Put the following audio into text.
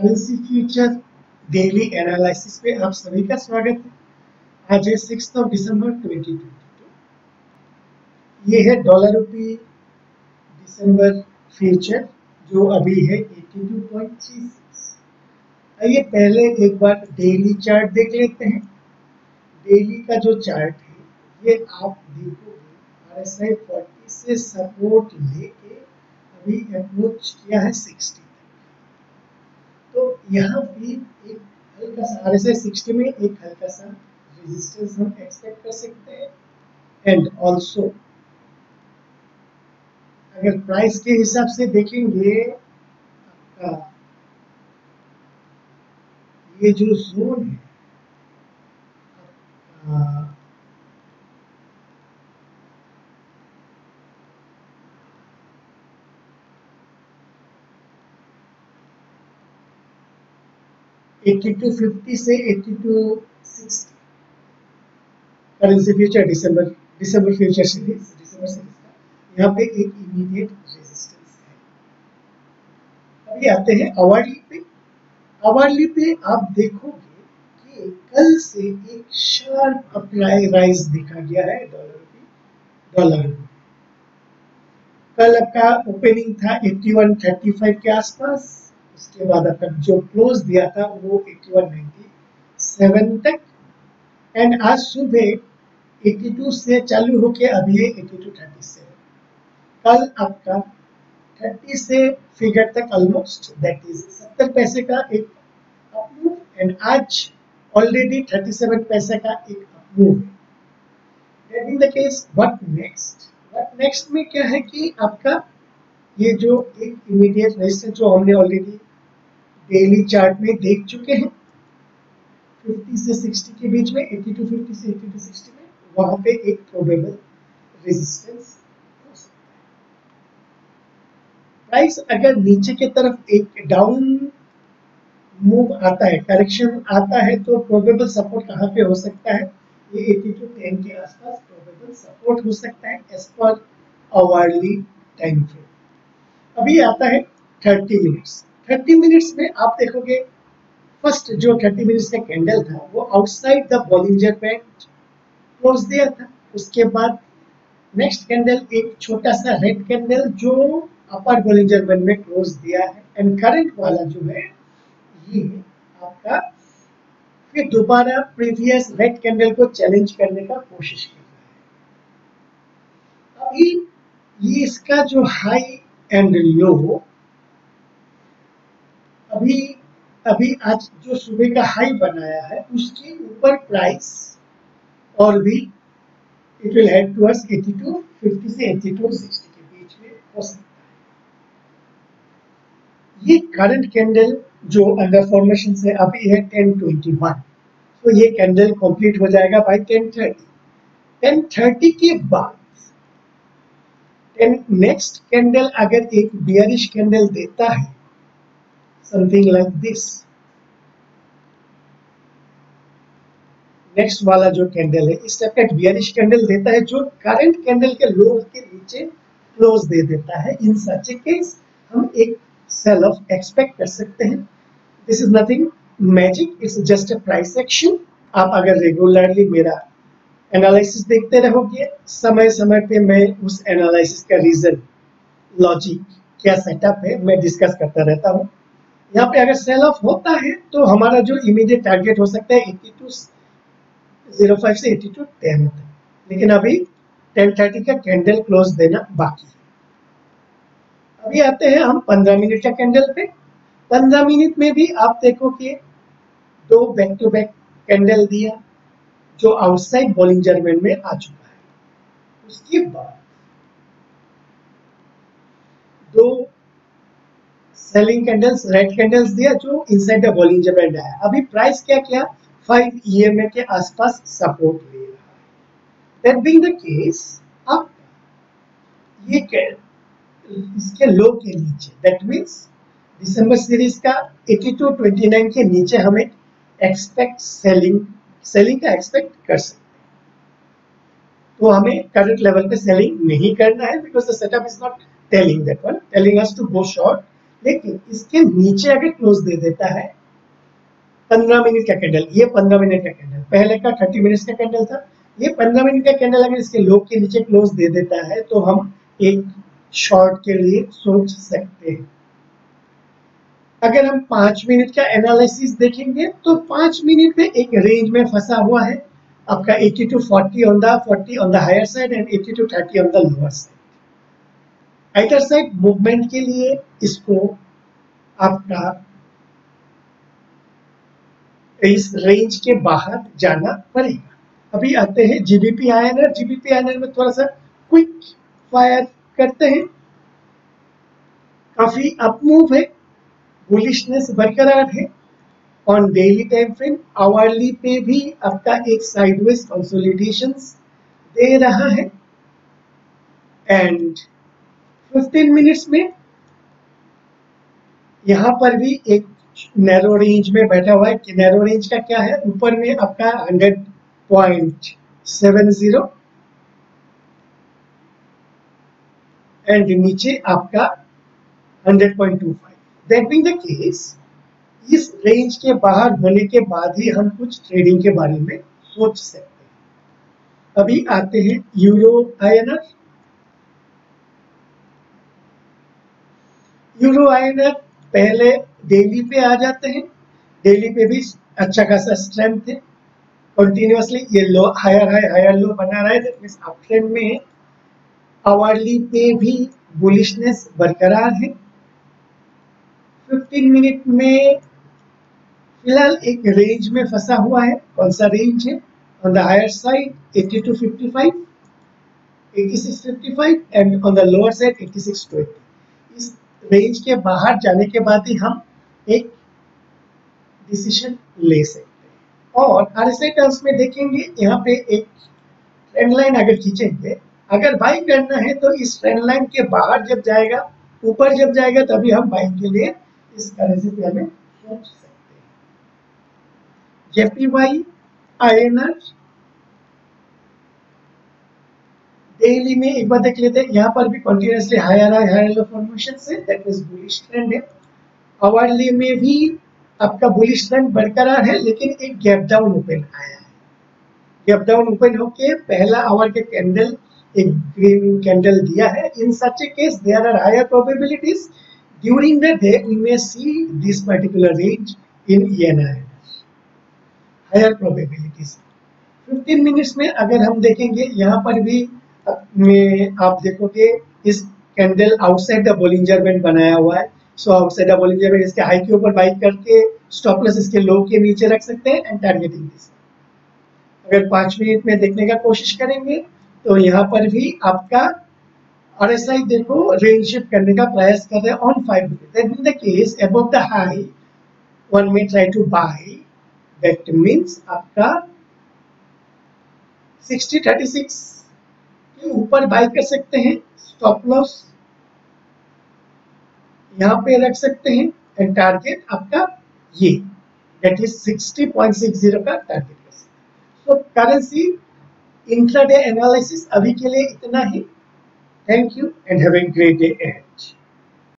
Currency future daily analysis पे आप सभी का स्वागत है। आज है सिक्स ऑफ़ दिसंबर 2022 ये है डॉलर रुपी दिसंबर फ्यूचर जो अभी है 82.36 आइए पहले एक बार डेली चार्ट देख लेते हैं। डेली का जो चार्ट है, ये आप देखोगे आर एस आई फोर्टी से सपोर्ट लेके अभी अप्रोच किया है 60 तो यहाँ भी एक हल्का सा आर एस आई सिक्सटी में एक हल्का सा रेजिस्टेंस हम एक्सपेक्ट कर सकते हैं। एंड ऑल्सो अगर प्राइस के हिसाब से देखेंगे, आपका ये जो जोन है एट्टी टू फिफ्टी से eighty two sixty currency future December December future series December series का। यहाँ पे एक इमीडिएट रेजिस्टेंस है। अभी आते हैं अवार्डली पे। अवार्डली पे आप देखोगे कि कल से एक शार्प अप्लाई राइज देखा गया है डॉलर की डॉलर कल आपका ओपनिंग था 8135 के आसपास। उसके बाद आपका जो क्लोज दिया था, वो 8197 तक। एंड आज सुबह 82 से चालू होके अभी है 8237 कल आपका 30 से फिगर तक ऑलमोस्ट दैट इज़ 70 पैसे का एक अपमूव एंड आज ऑलरेडी 37 पैसे का एक अपमूव है in the case what next what next में क्या है कि आपका ये जो एक इमीडिएट रेजिस्टेंस जो हमने ऑलरेडी डेली चार्ट में देख चुके हैं। 50 से 60 के बीच में 80 टू 50 से 80 टू 60 में, वहाँ पे एक प्रोबेबल रेजिस्टेंस हो सकता है। प्राइस अगर नीचे की तरफ़ एक डाउन मूव आता है करेक्शन आता है तो प्रोबेबल सपोर्ट कहाँ पे हो सकता है? ये 80 टू 10 के आसपास प्रोबेबल सपोर्ट हो सकता है as per hourly time frame अभी आता है 30 मिनट्स 30 मिनट्स में आप देखोगे, फ़र्स्ट जो 30 मिनट्स का कैंडल था, वो outside the Bollinger band close दिया था। उसके बाद नेक्स्ट कैंडल एक छोटा सा रेड कैंडल जो अपर बॉलिंजर बैंड में क्लोज दिया है। एंड करंट वाला जो है, ये आपका फिर दोबारा प्रीवियस रेड कैंडल को चैलेंज करने का कोशिश कर रहा है। अभी ये इसका जो हाई एंड लो अभी अभी आज जो सुबह का हाई बनाया है, उसके ऊपर प्राइस और भी इट विल हेड टुवर्ड्स 82 50 से 82 60 के बीच में हो सकता है। ये करंट कैंडल जो अंडर फॉर्मेशन से अभी है 1021 तो ये कैंडल कंप्लीट हो जाएगा बाय 1030 1030 के बाद नेक्स्ट कैंडल अगर एक बियरिश कैंडल देता है something like this. नेक्स्ट वाला जो कैंडल है, इस टाइप का बियरिश कैंडल देता है, जो करंट कैंडल के लो के नीचे क्लोज दे देता है। इन सच ए केस हम एक सेल ऑफ़ एक्सपेक्ट कर सकते हैं। This is nothing magic it's just a price action आप अगर रेगुलरली मेरा एनालिसिस देखते रहोगे समय समय पे मैं उस एनालिसिस का रीजन लॉजिक क्या सेटअप है, मैं डिस्कस करता रहता हूँ। यहाँ पे अगर सेल ऑफ़ होता है तो हमारा जो इमीडिएट टारगेट हो सकता है 82 05 से 82 10 तक। लेकिन अभी 1030 का कैंडल क्लोज देना बाकी है। अभी आते हैं हम 15 मिनट का कैंडल पे। 15 मिनट में भी आप देखो कि दो बैक टू बैक कैंडल दिया, जो आउटसाइड बॉलिंग जर्मन में आ चुका है। उसके बाद दो सेलिंग कैंडल्स रेड कैंडल्स दिया, जो इनसाइड द बॉलिंजर बैंड आया। अभी प्राइस क्या किया? 5 ईएमए के आसपास सपोर्ट ले रहा है। दैट बीइंग द केस अब ये इसके लो के नीचे। दैट मींस दिसंबर सीरीज़ का 8229 के नीचे हमें एक्सपेक्ट सेलिंग सेलिंग का एक्सपेक्ट कर सकते हैं। तो हमें करंट लेवल पे सेलिंग नहीं करना है because the setup is not telling that one telling us to go short लेकिन इसके नीचे अगर क्लोज दे देता है, पंद्रह मिनट का कैंडल ये पंद्रह मिनट का कैंडल पहले का थर्टी मिनट का कैंडल था, ये पंद्रह मिनट का कैंडल अगर इसके लोग के नीचे क्लोज दे देता है तो हम एक शॉर्ट के लिए सोच सकते हैं। अगर हम पाँच मिनट का एनालिसिस देखेंगे तो पाँच मिनट में एक रेंज में फंसा हुआ है। आपका 80 to 40 on the 40 on the higher side and 80 to 30 on the lower side either side movement के लिए इसको आपका इस रेंज के बाहर जाना पड़ेगा। अभी आते हैं जीबीपी आयनर जीबीपी आयनर में थोड़ा सा क्विक फायर करते हैं। काफ़ी अप मूव है बुलिशनेस बरकरार है। On daily time frame hourly पे भी आपका एक साइडवेज कंसोलिडेशन दे रहा है। एंड 15 मिनट्स में यहाँ पर भी एक नैरो रेंज में बैठा हुआ है कि नैरो रेंज का क्या है? ऊपर में आपका 100.70 एंड नीचे आपका 100.25 दैट मीन द केस इस रेंज के बाहर होने के बाद ही हम कुछ ट्रेडिंग के बारे में सोच सकते हैं। अभी आते हैं यूरो आयनर यूरो आयनर पहले डेली पे आ जाते हैं। डेली पे भी अच्छा खासा स्ट्रेंथ है। कंटिन्यूसली ये low higher high higher low बना रहा है। दैट मींस अप ट्रेंड में आवरली पे भी बुलिशनेस बरकरार है। 15 मिनट में फ़िलहाल एक रेंज में फंसा हुआ है। कौन सा रेंज है? On the higher side 80 to 55 86 55 and on the lower side 86 to 80 इस रेंज के बाहर जाने के बाद ही हम एक डिसीज़न ले सकते और आरएसआई टर्म्स में देखेंगे, यहाँ पे एक ट्रेंड लाइन अगर खींचेंगे, अगर बाइंग करना है तो इस ट्रेंड लाइन के बाहर जब जाएगा, ऊपर जब जाएगा, तभी हम बाइंग के लिए इस करेंसी पे हमें सोच सकते हैं। जेपीवाई आईएनआर डेली में एक बार देख लेते हैं। यहाँ पर भी continuously higher high higher formation से दैट मींस बुलिश ट्रेंड है। आवरली में भी आपका बुलिश ट्रेंड बरकरार है, लेकिन एक गैप डाउन ओपन आया है। गैप डाउन ओपन होके पहला आवर के कैंडल एक ग्रीन कैंडल दिया है। In such a case there are higher probabilities during the day we may see this particular range in ENI higher probabilities 15 minutes में अगर हम देखेंगे, यहाँ पर भी में आप देखोगे इस candle outside the Bollinger band बनाया हुआ है। So outside the Bollinger band इसके हाई के ऊपर बाइक करके स्टॉप लॉस इसके लो के नीचे रख सकते हैं एंड टारगेटिंग दिस अगर पाँच मिनट में देखने का कोशिश करेंगे तो यहाँ पर भी आपका आर एस आई देखो रेंज शिफ्ट करने का प्रयास कर रहे हैं on five minute that mean the case above the high one may try to buy that means आपका 60 36 के ऊपर बाई कर सकते हैं स्टॉप लॉस यहाँ पे रख सकते हैं एंड टारगेट आपका ये दैट इज़ 60.60 का टारगेट कर सो करेंसी इंट्राडे एनालिसिस अभी के लिए इतना ही। Thank you and have great day and